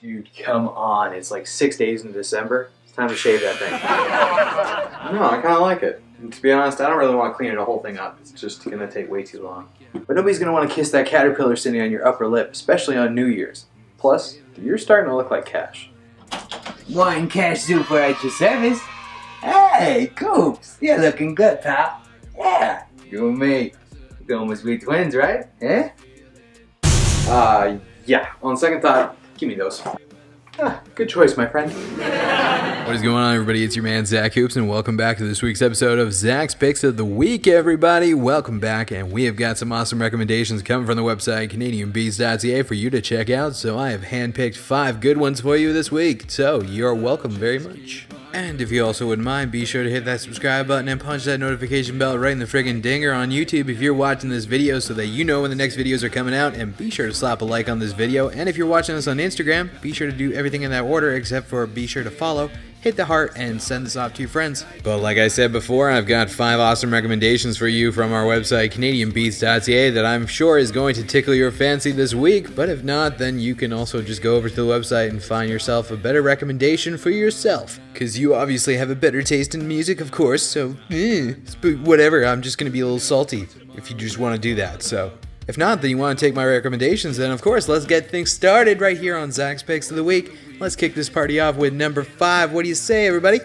Dude, come on. It's like six days in December. It's time to shave that thing. No, I kind of like it. And to be honest, I don't really want to clean the whole thing up. It's just gonna take way too long. But nobody's gonna want to kiss that caterpillar sitting on your upper lip, especially on New Year's. Plus, you're starting to look like Cash. One cash super at your service. Hey, Coopz, you're looking good, pal. Yeah, you and me. We almost be twins, right? Eh? Uh, yeah. On second thought, give me those. Ah, good choice, my friend. What is going on, everybody? It's your man Zach Coopz, and welcome back to this week's episode of Zach's Picks of the Week. Everybody, welcome back, and we have got some awesome recommendations coming from the website CanadianBeats.ca for you to check out. So I have handpicked five good ones for you this week. So you're welcome very much. And if you also wouldn't mind, be sure to hit that subscribe button and punch that notification bell right in the friggin' dinger on YouTube if you're watching this video so that you know when the next videos are coming out. And be sure to slap a like on this video. And if you're watching us on Instagram, be sure to do everything in that order except for be sure to follow hit the heart and send this off to your friends. But like I said before, I've got five awesome recommendations for you from our website, CanadianBeats.ca, that I'm sure is going to tickle your fancy this week. But if not, then you can also just go over to the website and find yourself a better recommendation for yourself. Because you obviously have a better taste in music, of course, so eh, whatever, I'm just going to be a little salty if you just want to do that. So if not, then you want to take my recommendations, then of course, let's get things started right here on Zach's Picks of the Week. Let's kick this party off with number five. What do you say, everybody?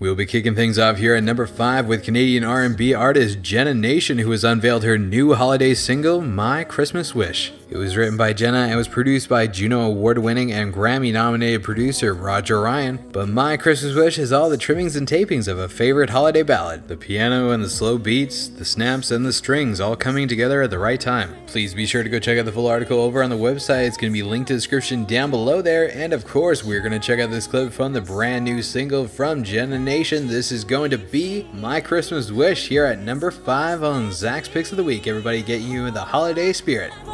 We'll be kicking things off here at number 5 with Canadian R&B artist Jenna Nation who has unveiled her new holiday single, My Christmas Wish. It was written by Jenna and was produced by Juno Award-winning and Grammy-nominated producer Roger Ryan, but My Christmas Wish has all the trimmings and tapings of a favorite holiday ballad. The piano and the slow beats, the snaps and the strings all coming together at the right time. Please be sure to go check out the full article over on the website. It's going to be linked in the description down below there, and of course, we're going to check out this clip from the brand new single from Jenna Nation. This is going to be My Christmas Wish here at number 5 on Zach's Picks of the Week. Everybody get you in the holiday spirit. So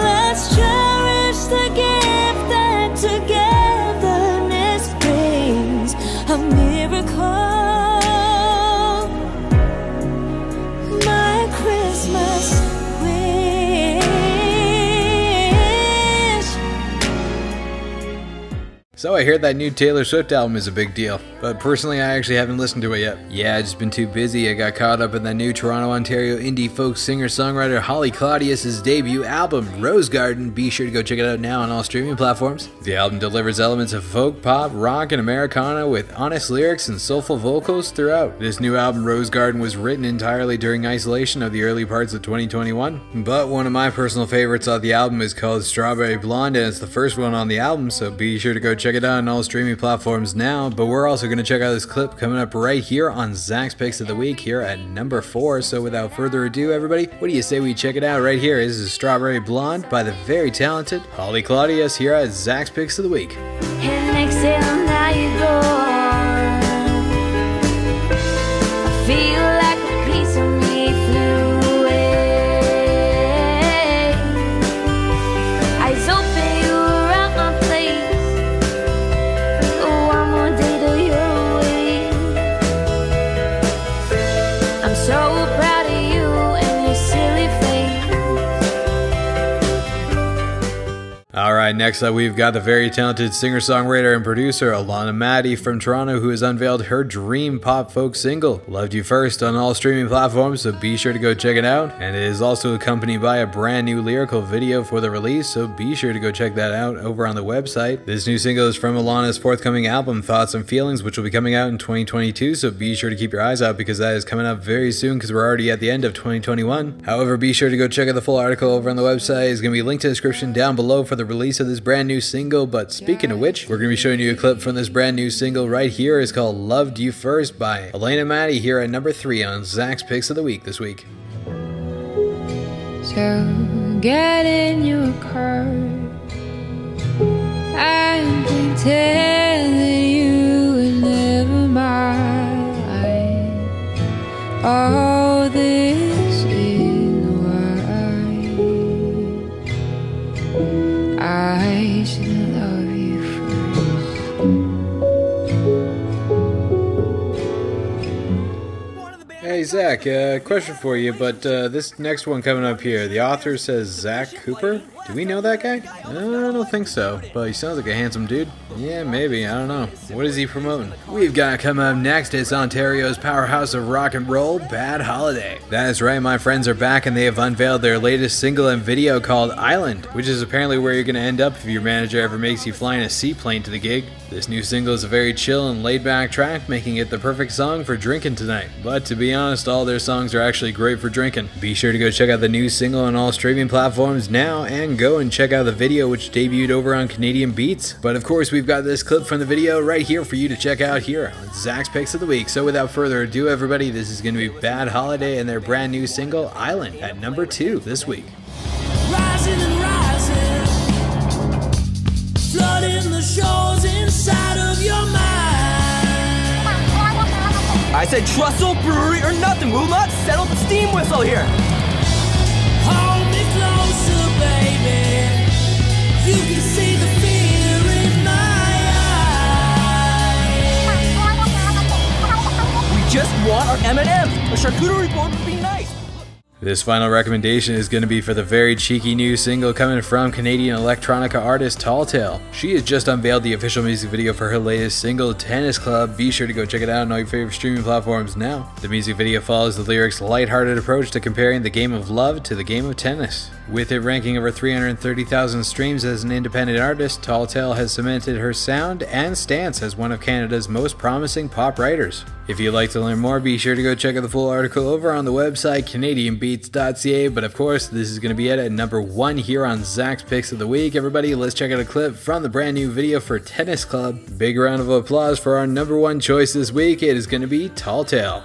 let's cherish the gift that togetherness So I hear that new Taylor Swift album is a big deal, but personally I actually haven't listened to it yet. Yeah, I've just been too busy. I got caught up in that new Toronto, Ontario indie folk singer-songwriter Holly Clausius' debut album, Rose Garden. Be sure to go check it out now on all streaming platforms. The album delivers elements of folk, pop, rock, and Americana with honest lyrics and soulful vocals throughout. This new album, Rose Garden, was written entirely during isolation of the early parts of 2021, but one of my personal favorites on the album is called Strawberry Blonde, and it's the first one on the album, so be sure to go check it out on all streaming platforms now. But we're also going to check out this clip coming up right here on Zach's Picks of the Week here at number four. So without further ado, everybody, what do you say we check it out right here? This is Strawberry Blonde by the very talented Holly Clausius here at Zach's Picks of the Week. Alright, next up we've got the very talented singer-songwriter and producer Alanna Matty from Toronto who has unveiled her dream pop folk single, Loved You First, on all streaming platforms, so be sure to go check it out. And it is also accompanied by a brand new lyrical video for the release, so be sure to go check that out over on the website. This new single is from Alanna's forthcoming album, Thoughts and Feelings, which will be coming out in 2022, so be sure to keep your eyes out because that is coming up very soon because we're already at the end of 2021. However, be sure to go check out the full article over on the website. It's going to be linked in the description down below for the release of this brand new single. But speaking of which, we're going to be showing you a clip from this brand new single right here. It's called Loved You First by Alanna Matty here at number three on Zach's Picks of the Week this week. So get in your car that you were never mine. All Zach, uh, question for you, but uh, this next one coming up here, the author says Zach Cooper. Do we know that guy? I don't think so, but he sounds like a handsome dude. Yeah, maybe. I don't know. What is he promoting? We've got to come up next. It's Ontario's powerhouse of rock and roll, Bad Holiday. That's right, my friends are back and they have unveiled their latest single and video called Island, which is apparently where you're going to end up if your manager ever makes you fly in a seaplane to the gig. This new single is a very chill and laid back track, making it the perfect song for drinking tonight. But to be honest, all their songs are actually great for drinking. Be sure to go check out the new single on all streaming platforms now and go and check out the video which debuted over on Canadian Beats. But of course, we've got this clip from the video right here for you to check out here on Zach's Picks of the Week. So without further ado, everybody, this is going to be Bad Holiday and their brand new single Island at number two this week. rising and rising, flooding the shores inside of your mind. I said Trussell Brewery or nothing. Will not settle the steam whistle here. M&M's. A charcuterie board would be nice. This final recommendation is going to be for the very cheeky new single coming from Canadian electronica artist Talltale. She has just unveiled the official music video for her latest single, Tennis Club. Be sure to go check it out on all your favorite streaming platforms now. The music video follows the lyrics' lighthearted approach to comparing the game of love to the game of tennis. With it ranking over 330,000 streams as an independent artist, Talltale has cemented her sound and stance as one of Canada's most promising pop writers. If you'd like to learn more, be sure to go check out the full article over on the website CanadianBeats.ca. But of course, this is going to be it at number one here on Zach's Picks of the Week. Everybody, let's check out a clip from the brand new video for Tennis Club. Big round of applause for our number one choice this week. It is going to be Talltale.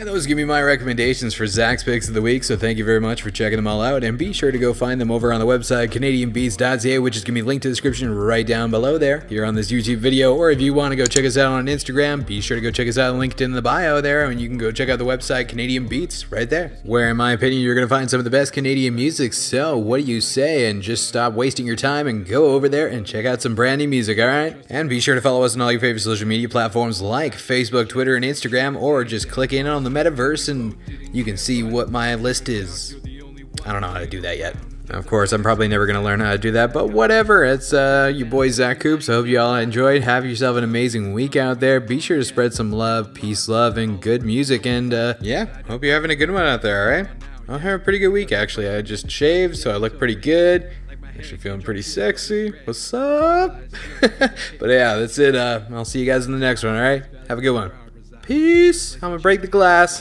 And those give me my recommendations for Zach's Picks of the Week, so thank you very much for checking them all out. And be sure to go find them over on the website, CanadianBeats.ca, which is going to be linked to the description right down below there, here on this YouTube video. Or if you want to go check us out on Instagram, be sure to go check us out linked in the bio there, and you can go check out the website, Canadian Beats, right there, where, in my opinion, you're going to find some of the best Canadian music. So, what do you say? And just stop wasting your time and go over there and check out some brand new music, alright? And be sure to follow us on all your favorite social media platforms like Facebook, Twitter, and Instagram, or just click in on the metaverse and you can see what my list is. I don't know how to do that yet. Of course, I'm probably never going to learn how to do that, but whatever. It's uh, your boy Zach Coopz. I hope you all enjoyed. Have yourself an amazing week out there. Be sure to spread some love, peace, love, and good music. And uh, yeah, hope you're having a good one out there, alright? I have a pretty good week actually. I just shaved, so I look pretty good. Actually feeling pretty sexy. What's up? but yeah, that's it. Uh, I'll see you guys in the next one, alright? Have a good one. Peace. I'm gonna break the glass.